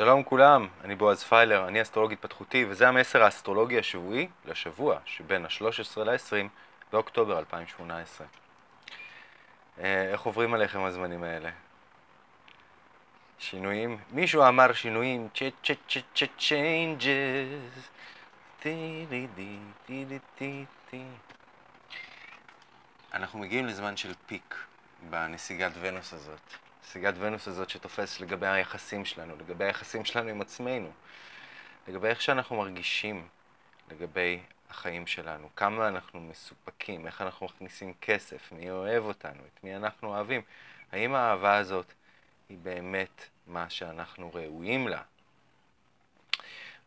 שלום כולם, אני בועז פיילר, אני אסטרולוג התפתחותי, וזה המסר האסטרולוגי השבועי לשבוע שבין ה-13 ל-20 באוקטובר 2018. אה, איך עוברים עליכם הזמנים האלה? שינויים? מישהו אמר שינויים, changes, אנחנו מגיעים לזמן של פיק בנסיגת ונוס הזאת. נסיגת ונוס הזאת שתופס לגבי היחסים שלנו, לגבי היחסים שלנו עם עצמנו, לגבי איך שאנחנו מרגישים לגבי החיים שלנו, כמה אנחנו מסופקים, איך אנחנו מכניסים כסף, מי אוהב אותנו, את מי אנחנו אוהבים. האם האהבה הזאת היא באמת מה שאנחנו ראויים לה?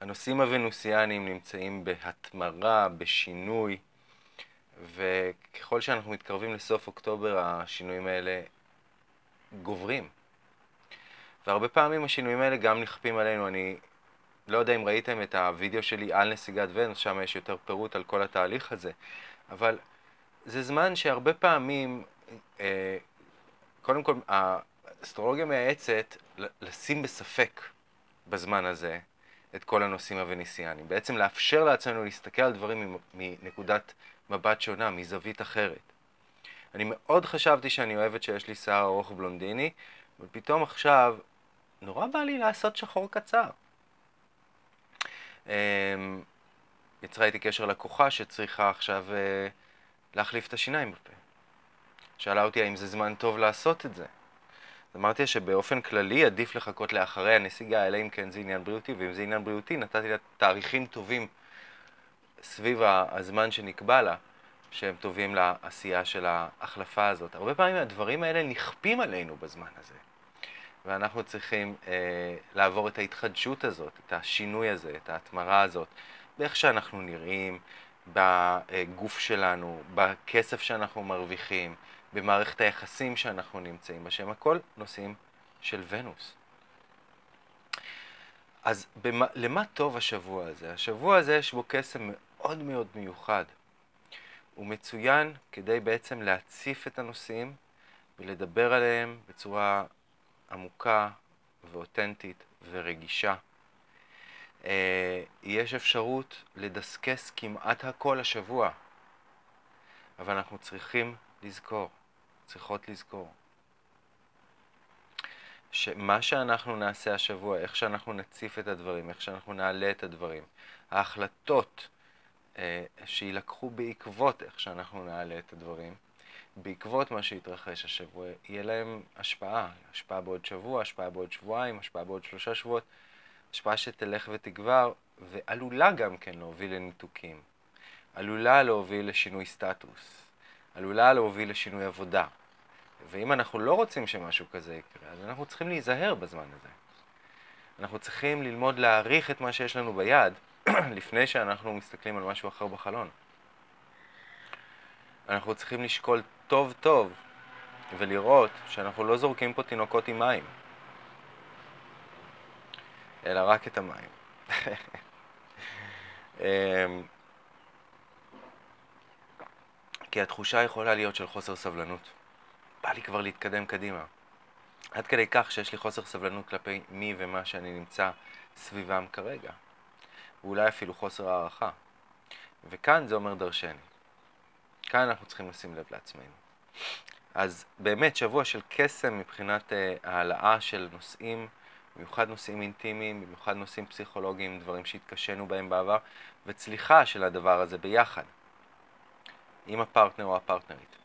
הנושאים הוונוסיאניים נמצאים בהתמרה, בשינוי, וככל שאנחנו מתקרבים לסוף אוקטובר, השינויים האלה גוברים. והרבה פעמים השינויים האלה גם נכפים עלינו. אני לא יודע אם ראיתם את הוידאו שלי על נסיגת ונוס, שם יש יותר פירוט על כל התהליך הזה, אבל זה זמן שהרבה פעמים, אה, קודם כל, האסטרולוגיה מייעצת לשים בספק בזמן הזה את כל הנושאים הווניסיאניים. בעצם לאפשר לעצמנו להסתכל על דברים מנקודת מבט שונה, מזווית אחרת. אני מאוד חשבתי שאני אוהבת שיש לי שיער ארוך בלונדיני, ופתאום עכשיו נורא בא לי לעשות שחור קצר. אמ, יצרה איתי קשר לקוחה שצריכה עכשיו אה, להחליף את השיניים בפה. שאלה אותי האם זה זמן טוב לעשות את זה. אמרתי שבאופן כללי עדיף לחכות לאחרי הנסיגה, אלא אם כן זה עניין בריאותי, ואם זה עניין בריאותי נתתי לה תאריכים טובים סביב הזמן שנקבע לה. שהם טובים לעשייה של ההחלפה הזאת. הרבה פעמים הדברים האלה נכפים עלינו בזמן הזה, ואנחנו צריכים אה, לעבור את ההתחדשות הזאת, את השינוי הזה, את ההתמרה הזאת, באיך שאנחנו נראים, בגוף שלנו, בכסף שאנחנו מרוויחים, במערכת היחסים שאנחנו נמצאים בה, שהם הכל נושאים של ונוס. אז במה, למה טוב השבוע הזה? השבוע הזה יש בו קסם מאוד מאוד מיוחד. הוא מצוין כדי בעצם להציף את הנושאים ולדבר עליהם בצורה עמוקה ואותנטית ורגישה. אה, יש אפשרות לדסקס כמעט הכל השבוע, אבל אנחנו צריכים לזכור, צריכות לזכור, שמה שאנחנו נעשה השבוע, איך שאנחנו נציף את הדברים, איך שאנחנו נעלה את הדברים, ההחלטות שיילקחו בעקבות איך שאנחנו נעלה את הדברים, בעקבות מה שהתרחש השבוע, יהיה להם השפעה, השפעה בעוד שבוע, השפעה בעוד שבועיים, השפעה בעוד שלושה שבועות, השפעה שתלך ותגבר, ועלולה גם כן להוביל לניתוקים, עלולה להוביל לשינוי סטטוס, עלולה להוביל לשינוי עבודה. ואם אנחנו לא רוצים שמשהו כזה יקרה, אז אנחנו צריכים להיזהר בזמן הזה. אנחנו צריכים ללמוד להעריך את מה שיש לנו ביד, לפני שאנחנו מסתכלים על משהו אחר בחלון. אנחנו צריכים לשקול טוב טוב ולראות שאנחנו לא זורקים פה תינוקות עם מים, אלא רק את המים. אמ, כי התחושה יכולה להיות של חוסר סבלנות. בא לי כבר להתקדם קדימה. עד כדי כך שיש לי חוסר סבלנות כלפי מי ומה שאני נמצא סביבם כרגע. ואולי אפילו חוסר הערכה. וכאן זה אומר דרשני. כאן אנחנו צריכים לשים לב לעצמנו. אז באמת שבוע של קסם מבחינת uh, העלאה של נושאים, במיוחד נושאים אינטימיים, במיוחד נושאים פסיכולוגיים, דברים שהתקשינו בהם בעבר, וצליחה של הדבר הזה ביחד, עם הפרטנר או הפרטנרית.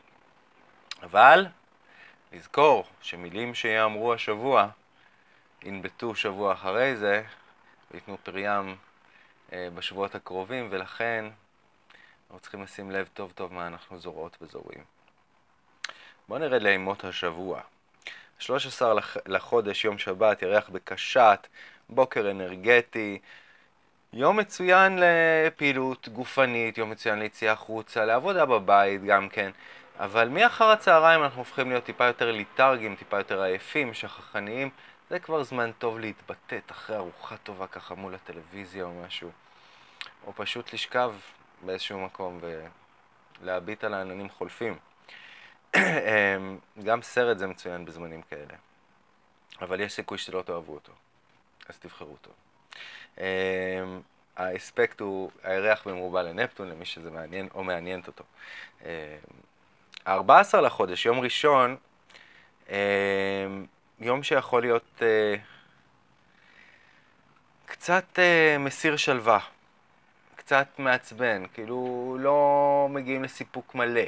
אבל לזכור שמילים שיאמרו השבוע ינבטו שבוע אחרי זה ויתנו פריים אה, בשבועות הקרובים, ולכן אנחנו צריכים לשים לב טוב טוב מה אנחנו זורעות וזורעים. בואו נרד לימות השבוע. 13 לחודש, יום שבת, ירח בקשת, בוקר אנרגטי, יום מצוין לפעילות גופנית, יום מצוין ליציאה החוצה, לעבודה בבית גם כן, אבל מאחר הצהריים אנחנו הופכים להיות טיפה יותר ליטרגיים, טיפה יותר עייפים, שכחניים, זה כבר זמן טוב להתבטאת אחרי ארוחה טובה ככה מול הטלוויזיה או משהו. או פשוט לשכב באיזשהו מקום ולהביט על העננים חולפים. גם סרט זה מצוין בזמנים כאלה. אבל יש סיכוי שלא תאהבו אותו. אז תבחרו אותו. האספקט הוא הירח במרובע לנפטון, למי שזה מעניין או מעניינת אותו. ה-14 לחודש, יום ראשון, יום שיכול להיות קצת מסיר שלווה, קצת מעצבן, כאילו לא מגיעים לסיפוק מלא.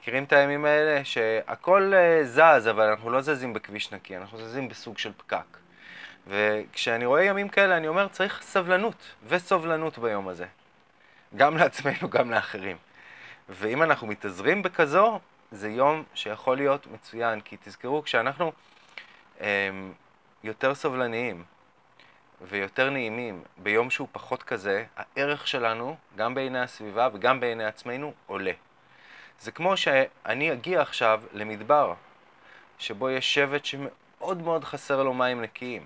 מכירים את הימים האלה? שהכל זז, אבל אנחנו לא זזים בכביש נקי, אנחנו זזים בסוג של פקק. וכשאני רואה ימים כאלה, אני אומר, צריך סבלנות וסובלנות ביום הזה. גם לעצמנו, גם לאחרים. ואם אנחנו מתאזרים בכזו, זה יום שיכול להיות מצוין, כי תזכרו, כשאנחנו אה, יותר סובלניים ויותר נעימים ביום שהוא פחות כזה, הערך שלנו, גם בעיני הסביבה וגם בעיני עצמנו, עולה. זה כמו שאני אגיע עכשיו למדבר, שבו יש שבט שמאוד מאוד חסר לו מים נקיים.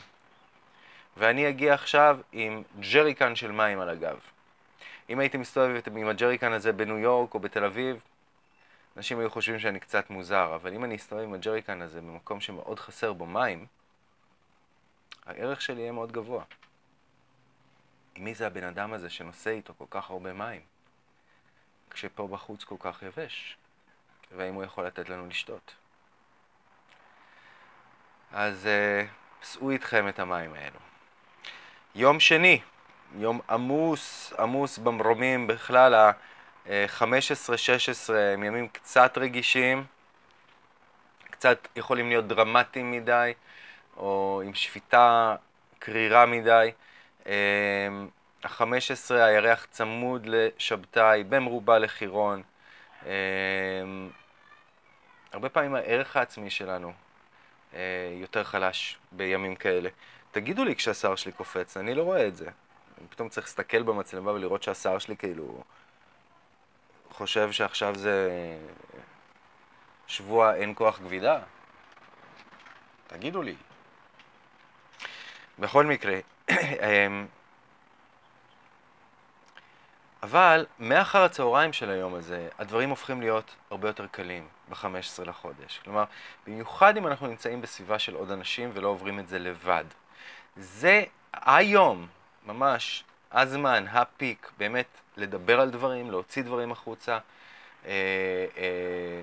ואני אגיע עכשיו עם ג'ריקן של מים על הגב. אם הייתי מסתובב עם הג'ריקן הזה בניו יורק או בתל אביב, אנשים היו חושבים שאני קצת מוזר, אבל אם אני אסתובב עם הג'ריקן הזה במקום שמאוד חסר בו מים, הערך שלי יהיה מאוד גבוה. מי זה הבן אדם הזה שנושא איתו כל כך הרבה מים, כשפה בחוץ כל כך יבש, והאם הוא יכול לתת לנו לשתות? אז uh, שאו איתכם את המים האלו. יום שני, יום עמוס, עמוס במרומים בכלל, ה-15-16 הם ימים קצת רגישים, קצת יכולים להיות דרמטיים מדי, או עם שפיטה קרירה מדי. ה-15 הירח צמוד לשבתאי, במרובה לחירון. הרבה פעמים הערך העצמי שלנו אה, יותר חלש בימים כאלה. תגידו לי כשהשיער שלי קופץ, אני לא רואה את זה. אני פתאום צריך להסתכל במצלמה ולראות שהשיער שלי כאילו חושב שעכשיו זה שבוע אין כוח גבידה. תגידו לי. בכל מקרה, אמ, אבל מאחר הצהריים של היום הזה, הדברים הופכים להיות הרבה יותר קלים ב-15 לחודש. כלומר, במיוחד אם אנחנו נמצאים בסביבה של עוד אנשים ולא עוברים את זה לבד. זה היום, ממש, הזמן, הפיק, באמת לדבר על דברים, להוציא דברים החוצה, אה, אה,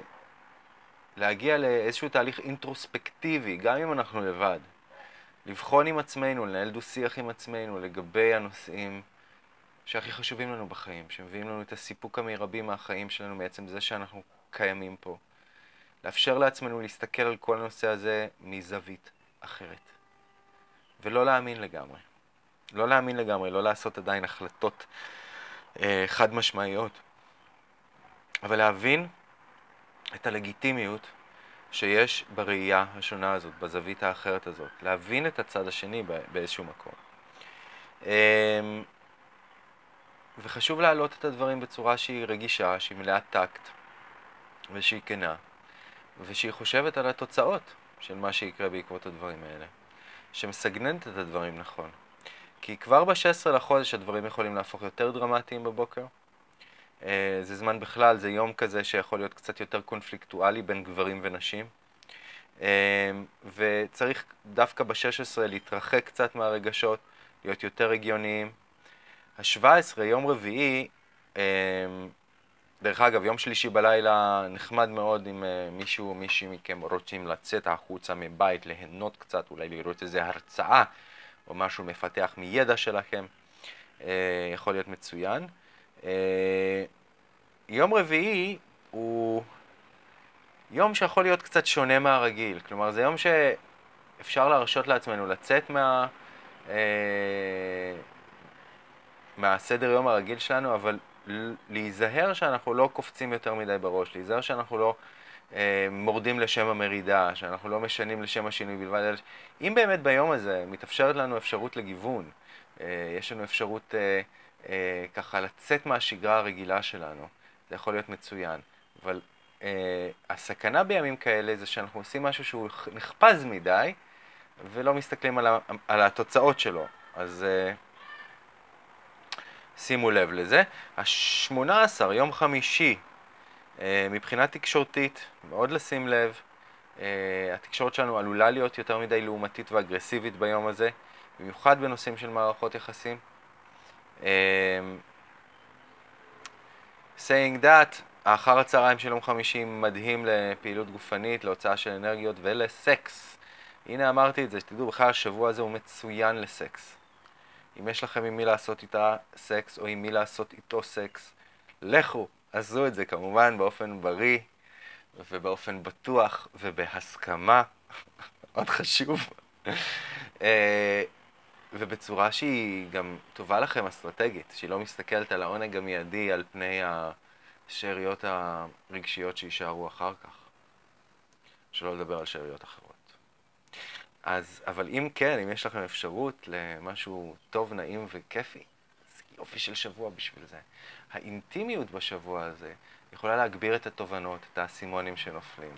להגיע לאיזשהו תהליך אינטרוספקטיבי, גם אם אנחנו לבד. לבחון עם עצמנו, לנהל דו-שיח עם עצמנו לגבי הנושאים שהכי חשובים לנו בחיים, שמביאים לנו את הסיפוק המרבי מהחיים שלנו מעצם זה שאנחנו קיימים פה. לאפשר לעצמנו להסתכל על כל הנושא הזה מזווית אחרת. ולא להאמין לגמרי. לא להאמין לגמרי, לא לעשות עדיין החלטות אה, חד משמעיות, אבל להבין את הלגיטימיות שיש בראייה השונה הזאת, בזווית האחרת הזאת, להבין את הצד השני באיזשהו מקום. אה, וחשוב להעלות את הדברים בצורה שהיא רגישה, שהיא מלאת טקט, ושהיא כנה, ושהיא חושבת על התוצאות של מה שיקרה בעקבות הדברים האלה. שמסגננת את הדברים נכון. כי כבר ב-16 לחודש הדברים יכולים להפוך יותר דרמטיים בבוקר. אה, זה זמן בכלל, זה יום כזה שיכול להיות קצת יותר קונפליקטואלי בין גברים ונשים. אה, וצריך דווקא ב-16 להתרחק קצת מהרגשות, להיות יותר הגיוניים. ה-17, יום רביעי, אה, דרך אגב, יום שלישי בלילה נחמד מאוד אם מישהו או מישהי מכם רוצים לצאת החוצה מבית, ליהנות קצת, אולי לראות איזה הרצאה או משהו מפתח מידע שלכם, uh, יכול להיות מצוין. Uh, יום רביעי הוא יום שיכול להיות קצת שונה מהרגיל, כלומר זה יום שאפשר להרשות לעצמנו לצאת מה... uh, מהסדר יום הרגיל שלנו, אבל להיזהר שאנחנו לא קופצים יותר מדי בראש, להיזהר שאנחנו לא אה, מורדים לשם המרידה, שאנחנו לא משנים לשם השינוי בלבד. אם באמת ביום הזה מתאפשרת לנו אפשרות לגיוון, אה, יש לנו אפשרות אה, אה, ככה לצאת מהשגרה הרגילה שלנו, זה יכול להיות מצוין. אבל אה, הסכנה בימים כאלה זה שאנחנו עושים משהו שהוא נחפז מדי, ולא מסתכלים על, התוצאות שלו. אז... אה, שימו לב לזה. ה-18, יום חמישי, אה, מבחינה תקשורתית, מאוד לשים לב, אה, התקשורת שלנו עלולה להיות יותר מדי לעומתית ואגרסיבית ביום הזה. במיוחד בנושאים של מערכות יחסים. Um, saying that, האחר הצהריים של יום חמישי מדהים לפעילות גופנית, להוצאה של אנרגיות ולסקס. הנה אמרתי את זה, שתדעו, בכלל השבוע הזה הוא מצוין לסקס. אם יש לכם עם מי לעשות איתה סקס, או עם מי לעשות איתו סקס, לכו, עשו את זה כמובן באופן בריא, ובאופן בטוח, ובהסכמה, מאוד חשוב. אה, ובצורה שהיא גם טובה לכם אסטרטגית, שהיא לא מסתכלת על העונג המיידי על פני השאריות הרגשיות שיישארו אחר כך. שלא לדבר על שאריות אחרות. אז, אבל אם כן, אם יש לכם אפשרות למשהו טוב, נעים וכיפי, יופי של שבוע בשביל זה. האינטימיות בשבוע הזה יכולה להגביר את התובנות, את האסימונים שנופלים,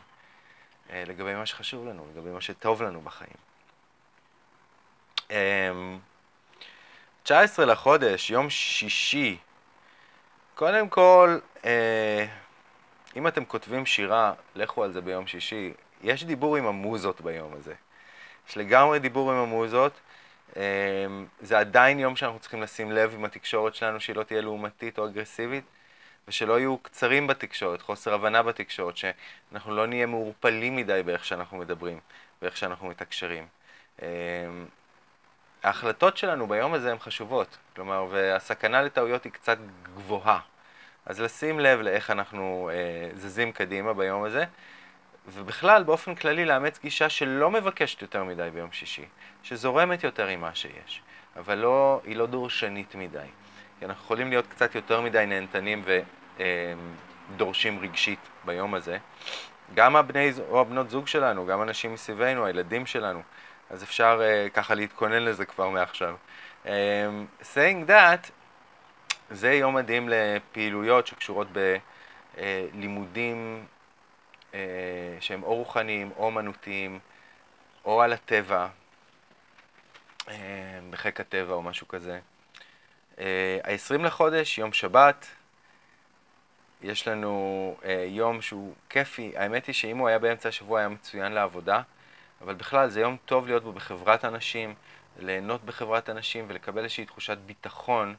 אה, לגבי מה שחשוב לנו, לגבי מה שטוב לנו בחיים. 19 אמ, לחודש, יום שישי. קודם כל, אה, אם אתם כותבים שירה, לכו על זה ביום שישי. יש דיבור עם המוזות ביום הזה. יש לגמרי דיבור עם המוזות. אמ, זה עדיין יום שאנחנו צריכים לשים לב עם התקשורת שלנו, שהיא לא תהיה לעומתית או אגרסיבית, ושלא יהיו קצרים בתקשורת, חוסר הבנה בתקשורת, שאנחנו לא נהיה מעורפלים מדי באיך שאנחנו מדברים, באיך שאנחנו מתקשרים. אמ, ההחלטות שלנו ביום הזה הן חשובות, כלומר, והסכנה לטעויות היא קצת גבוהה. אז לשים לב לאיך אנחנו אה, זזים קדימה ביום הזה, ובכלל, באופן כללי, לאמץ גישה שלא מבקשת יותר מדי ביום שישי, שזורמת יותר עם מה שיש, אבל לא, היא לא דורשנית מדי. כי אנחנו יכולים להיות קצת יותר מדי נהנתנים ודורשים רגשית ביום הזה. גם הבני או הבנות זוג שלנו, גם אנשים מסביבנו, הילדים שלנו, אז אפשר uh, ככה להתכונן לזה כבר מעכשיו. Um, saying that, זה יום מדהים לפעילויות שקשורות בלימודים אה, שהם או רוחניים או אמנותיים, או על הטבע, אה, בחיק הטבע או משהו כזה. אה, ה-20 לחודש, יום שבת, יש לנו יום שהוא כיפי. האמת היא שאם הוא היה באמצע השבוע היה מצוין לעבודה, אבל בכלל זה יום טוב להיות בו בחברת אנשים, ליהנות בחברת אנשים ולקבל איזושהי תחושת ביטחון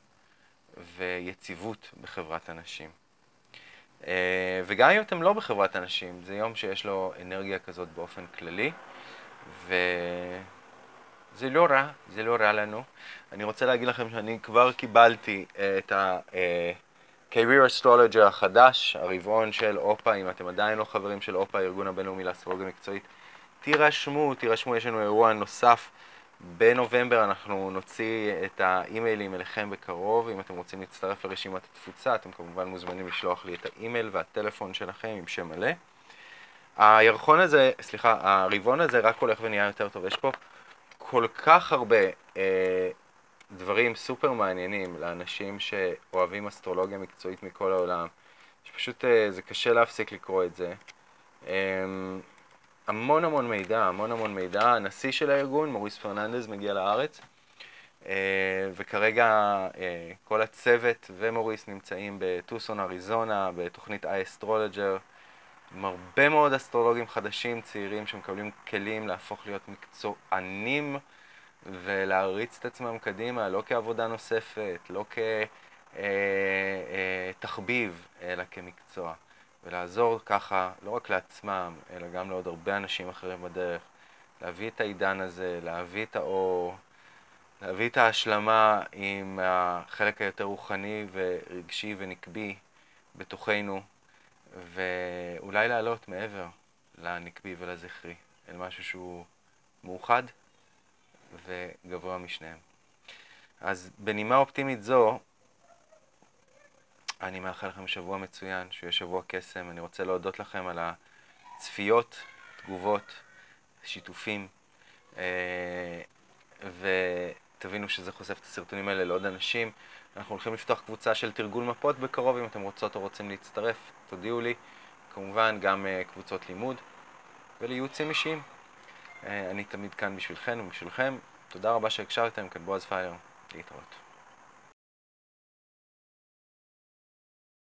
ויציבות בחברת אנשים. אה, וגם אם אתם לא בחברת אנשים, זה יום שיש לו אנרגיה כזאת באופן כללי, וזה לא רע, זה לא רע לנו. אני רוצה להגיד לכם שאני כבר קיבלתי אה, את ה-Career Astrologer החדש, הרבעון של אופה, אם אתם עדיין לא חברים של אופה, הארגון הבינלאומי לאסטרולוגיה מקצועית, תירשמו, תירשמו, יש לנו אירוע נוסף. בנובמבר אנחנו נוציא את האימיילים אליכם בקרוב. אם אתם רוצים להצטרף לרשימת התפוצה, אתם כמובן מוזמנים לשלוח לי את האימייל והטלפון שלכם עם שם מלא. הירחון הזה, סליחה, הרבעון הזה רק הולך ונהיה יותר טוב. יש פה כל כך הרבה אה, דברים סופר מעניינים לאנשים שאוהבים אסטרולוגיה מקצועית מכל העולם. שפשוט אה, זה קשה להפסיק לקרוא את זה. אה, המון המון מידע, המון המון מידע. הנשיא של הארגון, מוריס פרננדז, מגיע לארץ, אה, וכרגע אה, כל הצוות ומוריס נמצאים בטוסון, אריזונה, בתוכנית astrologer, עם הרבה מאוד אסטרולוגים חדשים, צעירים, שמקבלים כלים להפוך להיות מקצוענים ולהריץ את עצמם קדימה, לא כעבודה נוספת, לא כתחביב, אה, אלא כמקצוע. ולעזור ככה, לא רק לעצמם, אלא גם לעוד הרבה אנשים אחרים בדרך, להביא את העידן הזה, להביא את האור, להביא את ההשלמה עם החלק היותר רוחני ורגשי ונקבי בתוכנו, ואולי לעלות מעבר לנקבי ולזכרי, אל משהו שהוא מאוחד וגבוה משניהם. אז בנימה אופטימית זו, אני מאחל לכם שבוע מצוין, שיהיה שבוע קסם. אני רוצה להודות לכם על הצפיות, תגובות, שיתופים, אה, ותבינו שזה חושף את הסרטונים האלה לעוד אנשים. אנחנו הולכים לפתוח קבוצה של תרגול מפות בקרוב, אם אתם רוצות או רוצים להצטרף, תודיעו לי. כמובן, גם אה, קבוצות לימוד ולייעוצים אישיים. אה, אני תמיד כאן בשבילכם ובשבילכם. תודה רבה שהקשבתם, כאן בועז פייר. להתראות.